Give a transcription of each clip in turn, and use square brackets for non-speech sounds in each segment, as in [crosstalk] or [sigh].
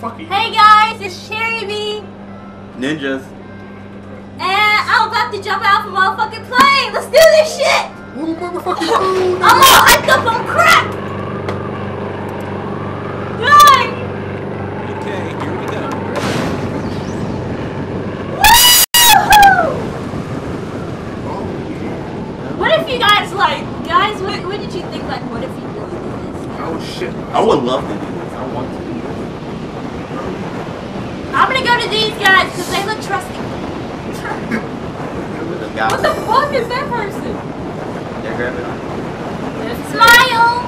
Fucking. Hey guys, it's Cherry B. Ninjas. And I'm about to jump out from a motherfucking plane. Let's do this shit. Oh, motherfucking. I'm all hyped up on crack. Good. Okay, here we go. Woo! Oh, What if you guys like, guys? What, what did you think? Like, what if you really did this? Oh shit. I would love to do this. I want to do this. I'm gonna go to these guys because they look. With. What the fuck is that person? Yeah, grab it on. Smile.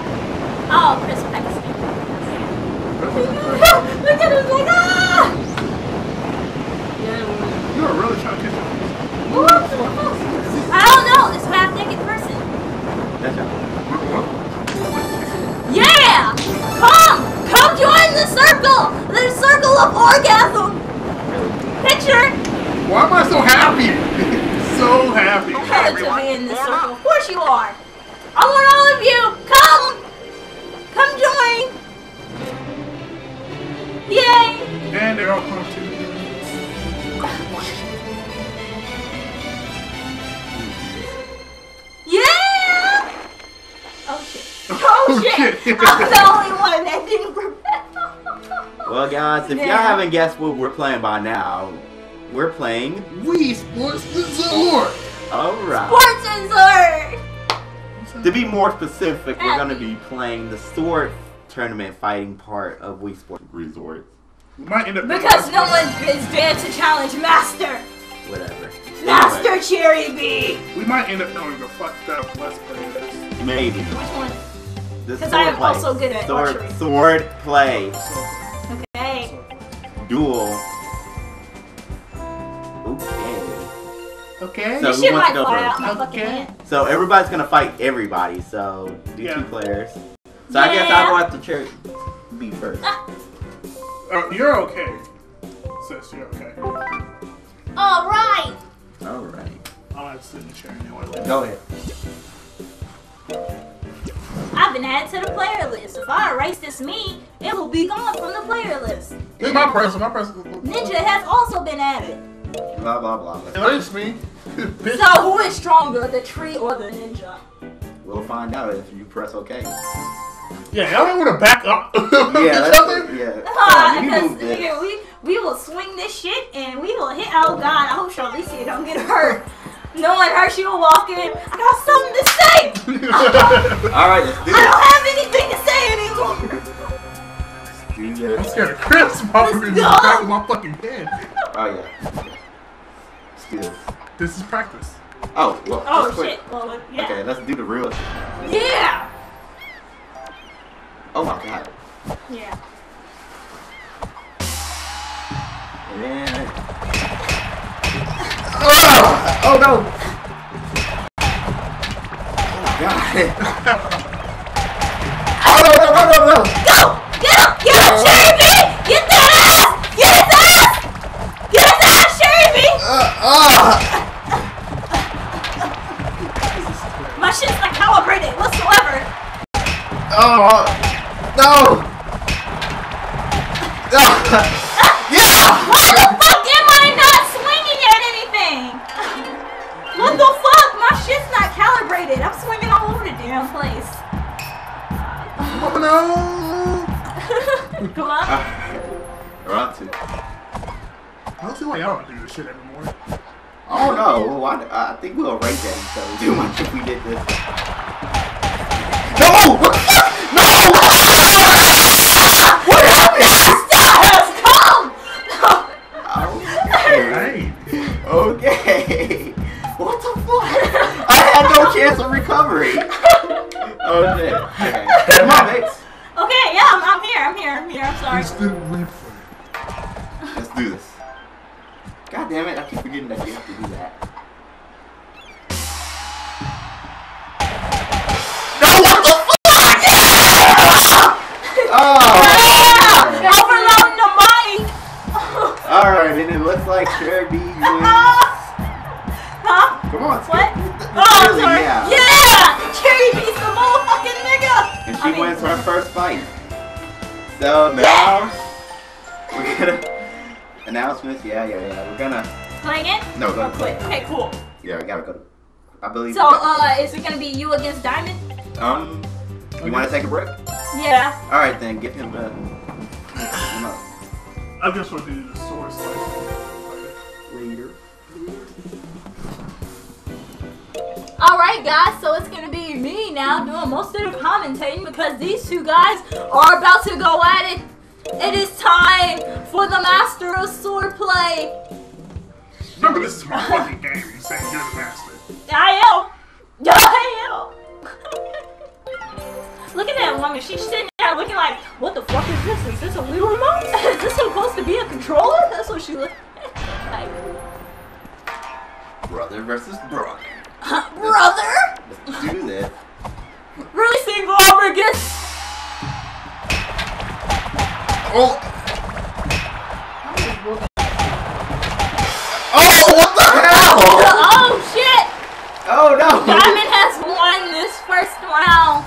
Oh, Chris Paxton. [laughs] Look at him like ah. And they're all pumped too. Yeah! Oh shit. [laughs] Oh, oh shit! I'm the only one that didn't prepare. Well, guys, if y'all Yeah. haven't guessed what we're playing by now, we're playing. Wii sports resort. Alright. Sports and Sword! To be more specific, we're going to be playing the sword tournament fighting part of Wii Sports Resort. We might end up Because no one is dared to challenge Master! Whatever. Master Anyway, Cherry B! We might end up knowing the fucked up let's play maybe. Which one? The 'Cause sword I am play. also good at sword, archery. Sword play. So, Okay. Duel. Okay. okay. So this who shit wants might to go first? out my Okay. So everybody's gonna fight everybody. So do Yeah. two players. So I guess I'll go after Cherry B first. Ah. Uh, you're okay. Sis, you're okay. Alright! All right. I'll have to sit in the chair anyway. Go ahead. I've been added to the player list. If I erase this me, it will be gone from the player list. It's my person. My person. Ninja has also been added. Blah blah blah. Erase me. [laughs] Bitch. So who is stronger, the tree or the ninja? We'll find out if you press OK. Yeah, y'all don't want to back up [laughs] [laughs] Yeah, each that's other. yeah. [laughs] Ah, you because move this. nigga, we we will swing this shit and we will hit. Oh God, I hope Charlize don't get hurt. No one hurt. She will walk in. I got something to say. All right, let's do I it. don't have anything to say anymore. Do I'm this. scared of Chris. Probably in the back of my fucking head. Oh yeah. Let's do this. This is practice. Oh well. Oh let's shit. Well, yeah. Okay, let's do the real. Shit. Yeah. Oh my god. Yeah. And then. Oh, oh no. Oh god. [laughs] oh no no no no no. Go! Get him! Get Get that ass! Get his ass! Get his ass, Cherry B! Uh, uh. My shit's not calibrated whatsoever. Oh no. Ah. [laughs] yeah. Why the fuck am I not swinging at anything? What the fuck? My shit's not calibrated. I'm swinging all over the damn place. Oh no! [laughs] Come on. We're on to. I don't see why y'all don't do this shit anymore. Oh no. Well, I, I think we'll rate that each other too much if we did this. God damn it, I keep forgetting that you have to do that. No, what the fuck? Oh! Yeah! Overloading the mic! [laughs] Alright, and it looks like Cherry B wins. [laughs] huh? Come on, What? skip. Oh, I'm Really, sorry. yeah. Yeah! Cherry beats the motherfucking nigga! And she I mean- wins her first fight. So now We're gonna announcements. Yeah, yeah, yeah. We're gonna Play again? no go Oh, to quit. Okay, cool. Yeah, we gotta go to. I believe. So, uh, is it gonna be you against Diamond? um, you want to take a break? Yeah. All right, then give him the. No, I just want to do the sword slice. Later. Alright, guys, so it's gonna be me now doing most of the commentating because these two guys are about to go at it. It is time for the master of swordplay. Remember, this is my fucking game. You saying you're the master. I am. I am. Look at that woman. She's sitting there looking like, what the fuck is this? Is this a Wii remote? [laughs] Is this supposed to be a controller? That's what she looks like. Brother versus brother. Brother? Let's do this. Releasing Lawbreakers. Oh! Oh, what the hell? Oh shit! Oh no! Diamond has won this first round.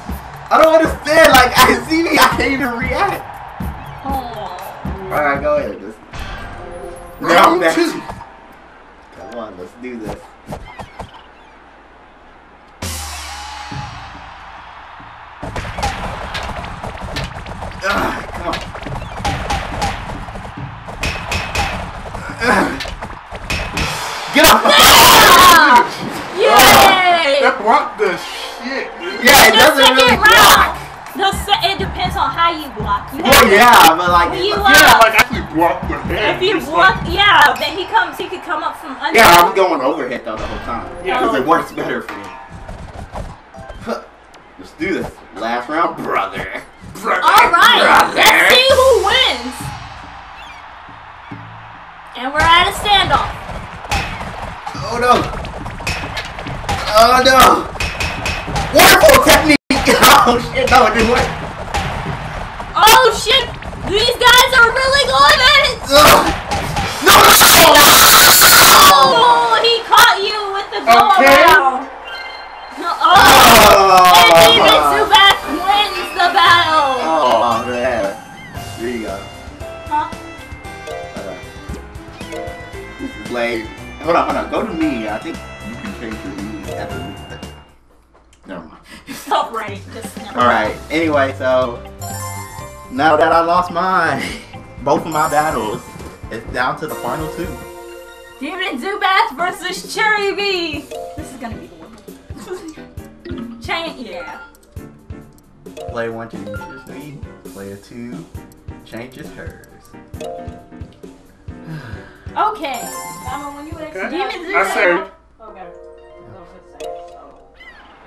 I don't understand. Like, I see me, I can't even react. Oh. Alright, go ahead. Just... Round back. two. Come on, let's do this. Ugh, Get up! Yay! Oh. That blocked the shit. yeah, it the doesn't second really block. round. The se- it depends on how you block. You Well, have to- yeah, but like, You yeah, are- Yeah, like actually blocked the head. If you It's block, like- yeah, then he comes. He could come up from under. yeah, I was going overhead though the whole time. Yeah. because it works better for me. Huh. [laughs] Let's do this. Last round, brother. Brother. All right, Brother. let's see who wins. And we're at a standoff. Oh no! Oh no! Wonderful technique! [laughs] Oh shit, no, it didn't work. Oh shit! These guys are really going at it. Ugh. No, no, no! Oh, he caught you with the go Okay. around. Oh, and even Zubat wins the battle. Like, hold on, hold on. Go to me. I think you can change your me after. Never mind. Stop right. Just never All right. Anyway, so now that I lost mine, [laughs] both of my battles, it's down to the final two. Demon Zubat versus Cherry B. This is gonna be horrible. [laughs] Chain, yeah. Player one changes me. Player two changes hers. [sighs] [sighs] [sighs] Okay. Mama, when you Okay. Demon I Zubat. said, Okay.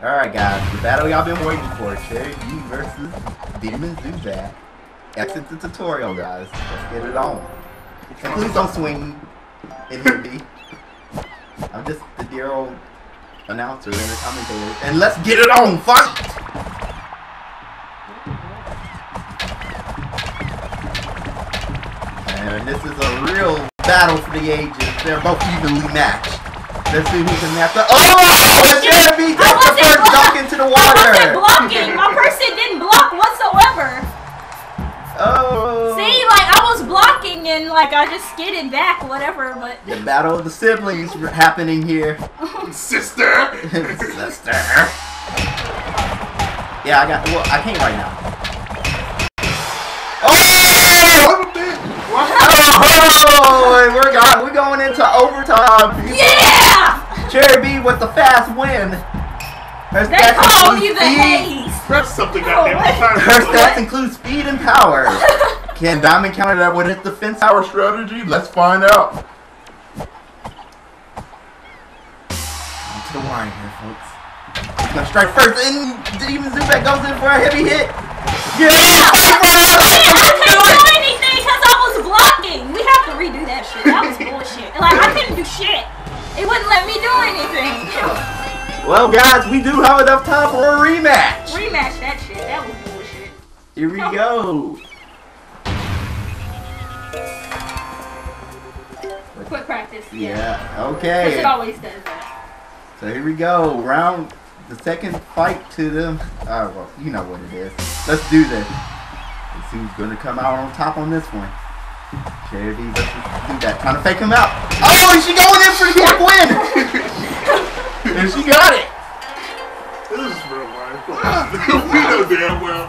All right, guys. The battle y'all been waiting for: Cherry B versus Demon Zubat. Exit the tutorial, guys. Let's get it on. And please don't swing and hit me. I'm just the dear old announcer and the commentator. And let's get it on. Fight! Battle for the ages. They're both evenly matched. Let's see who can match up. Oh! Jeremy I takes the wasn't first block- dunk into the I wasn't water. blocking. My person didn't block whatsoever. Oh! See, like I was blocking and like I just skidded back, whatever. But The battle of the siblings happening here. [laughs] sister. [laughs] Sister. Yeah, I got. Well, I can't right now. Oh! We're going. We're going into overtime. yeah, Cherry B with the fast win. Her they stats call include you the speed- haze. Press something oh, goddamn time. Her stats include speed and power. [laughs] Can Diamond counter that with his defense power strategy? Let's find out. To the wire here, folks. He's gonna strike first, and Demon Zubat goes in for a heavy hit. Yeah! I couldn't do anything because I was blocking. We have to redo that shit. That was bullshit. Like I couldn't do shit. It wouldn't let me do anything. [laughs] Well, guys, we do have enough time for a rematch. Rematch that shit. That was bullshit. Here we go. [laughs] Quick practice. Yeah, Because okay. it always does that. So here we go. Round the second fight to them. Oh, well, you know what it is. Let's do this. Let's see who's gonna come out on top on this one. Charity versus Zubat. Trying to fake him out. Oh, she going in for the quick win! and [laughs] she got it! This is real life. [laughs] we know damn well.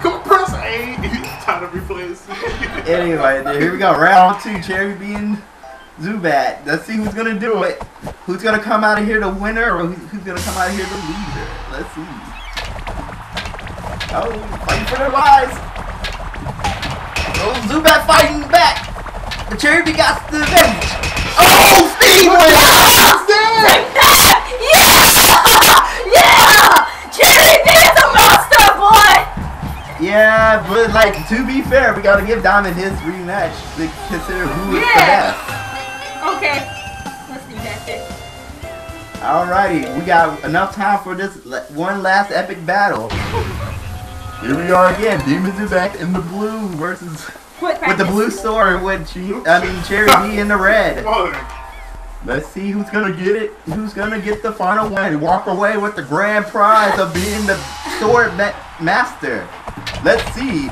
Come on, press A. Time to replace. [laughs] Anyway, then here we go. Round two. Cherry being Zubat. Let's see who's gonna do it. Who's gonna come out of here the winner, or who's, who's gonna come out of here the loser? Let's see. Oh, fighting for their lives. Oh, Zubat fighting back. The Cherry B got the advantage. Oh, Steve wins! Take that! Yeah! [laughs] Yeah! Cherry B is a monster, boy! Yeah, but like to be fair, we gotta give Diamond his rematch to consider who is the best. Okay. Let's do that then. Alrighty, we got enough time for this one last epic battle. [laughs] Here we are again, Demons are back in the blue versus with the blue sword with I mean Cherry B in the red. Let's see who's gonna get it. Who's gonna get the final win? Walk away with the grand prize of being the sword ma- master. Let's see.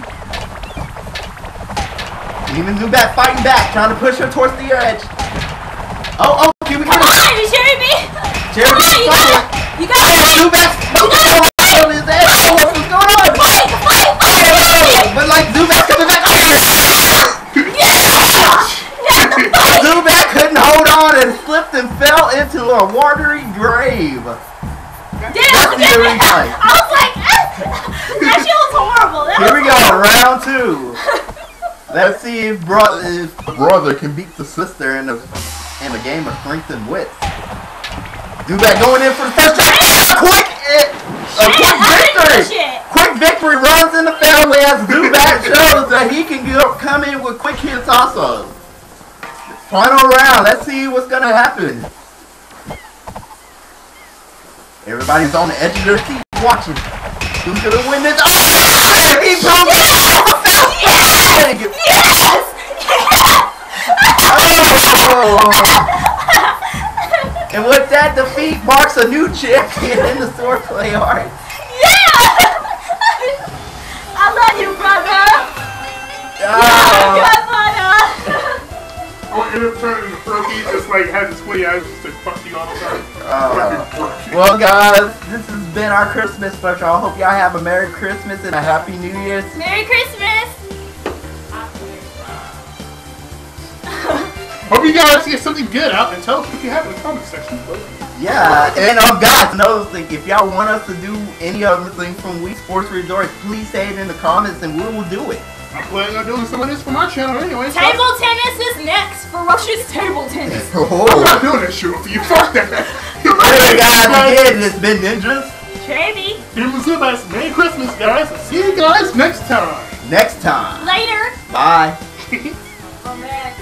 Demon Zubat fighting back, trying to push her towards the edge. Oh, oh, can we Come it? on, Cherry B! Cherry B you got it! You got it! Zubat's on his edge. Oh, what's going on? Fight! Fight! Fight! But like Zubat coming back. Zubat couldn't hold on and slipped and fell into a watery grave. Damn! That's the it. I was like, [laughs] that shit was horrible. That Here was we go, horrible. round two. [laughs] Let's see if, bro- if brother can beat the sister in a in a game of strength and wit. Zubat going in for the first time. Quick, eh, a Shit, quick do victory. Quick victory runs in the family as Zubat shows that he can go, come in with quick hits also. Final round. Let's see what's gonna happen. Everybody's on the edge of their seat watching. Who's gonna win this? Oh! He broke it! Yes! yes! Oh! And with that defeat marks a new champion in the swordplay art. Yeah! I love you, brother. Ah. Oh. Good, brother. I want turn Froakie, just like had the squinty eyes just to fuck you all the time. Oh. Well, guys, this has been our Christmas special. I hope y'all have a Merry Christmas and a Happy New Year's. Merry Christmas. [laughs] Hope you guys get something good out and tell us what you have in the comment section below. Yeah, and um, guys, another thing, if y'all want us to do any other thing from Wii Sports Resort, please say it in the comments and we will do it. I'm planning on doing some of this for my channel anyway. so- Table tennis is next. Ferocious table tennis. [laughs] Oh, I'm Oh. not doing that shit for you. Fuck that. [laughs] Hey guys, again, it's been Ninjas. Cherry Here was Zubat's Merry Christmas, guys. See you guys next time. Next time. Later. Bye. [laughs] Oh man.